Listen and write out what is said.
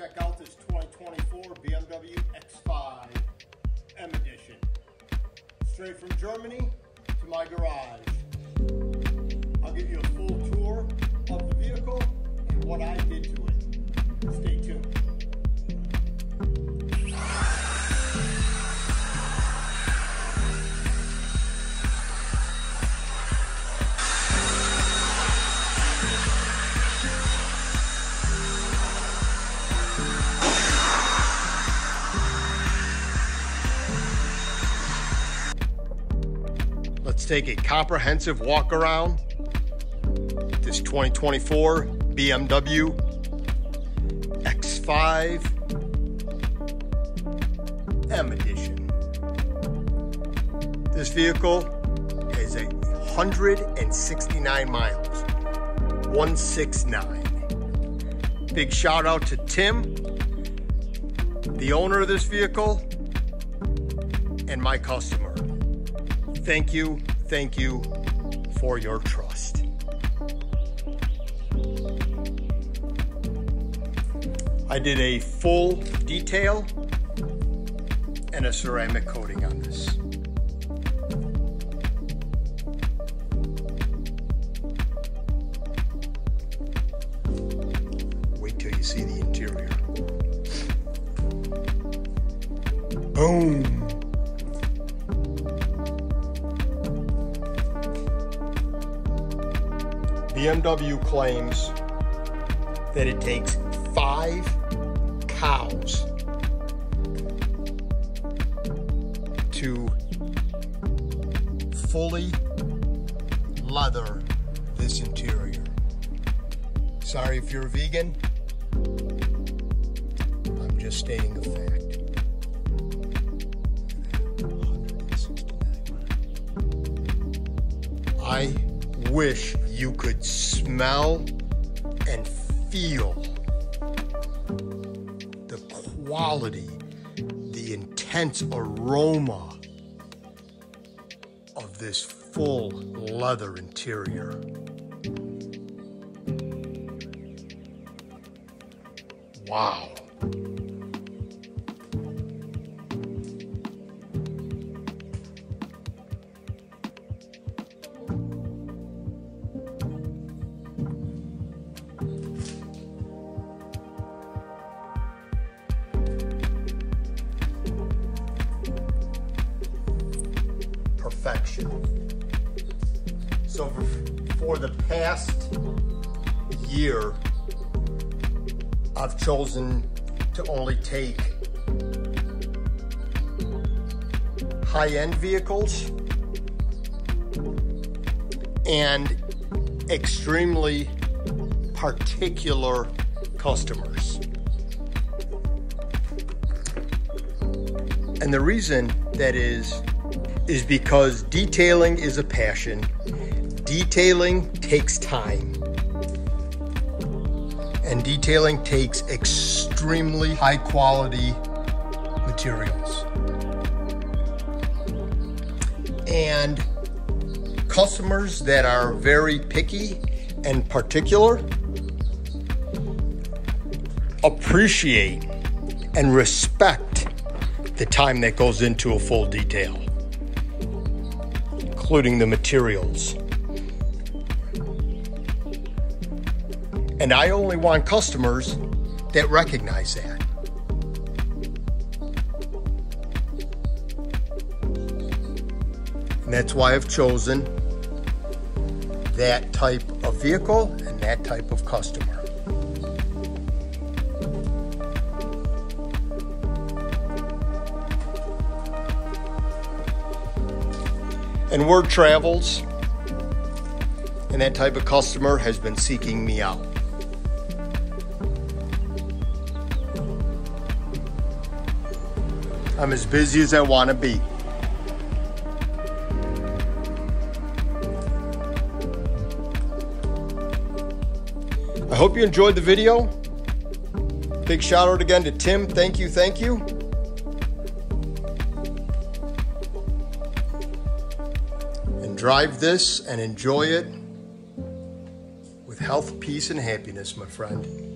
check out this 2024 BMW X5 M Edition. Straight from Germany to my garage. I'll give you a full tour of the vehicle and what I did take a comprehensive walk around this 2024 BMW X5 M Edition. This vehicle is a 169 miles, 169. Big shout out to Tim, the owner of this vehicle, and my customer. Thank you, thank you for your trust. I did a full detail and a ceramic coating on this. Wait till you see the interior. Boom. BMW claims that it takes five cows to fully leather this interior. Sorry if you're a vegan. I'm just stating a fact. I wish you could smell and feel the quality, the intense aroma of this full leather interior. Wow. So for, for the past year, I've chosen to only take high-end vehicles and extremely particular customers. And the reason that is is because detailing is a passion. Detailing takes time. And detailing takes extremely high quality materials. And customers that are very picky and particular appreciate and respect the time that goes into a full detail including the materials. And I only want customers that recognize that. And that's why I've chosen that type of vehicle and that type of customer. And word travels, and that type of customer has been seeking me out. I'm as busy as I want to be. I hope you enjoyed the video. Big shout out again to Tim. Thank you, thank you. Drive this and enjoy it with health, peace, and happiness, my friend.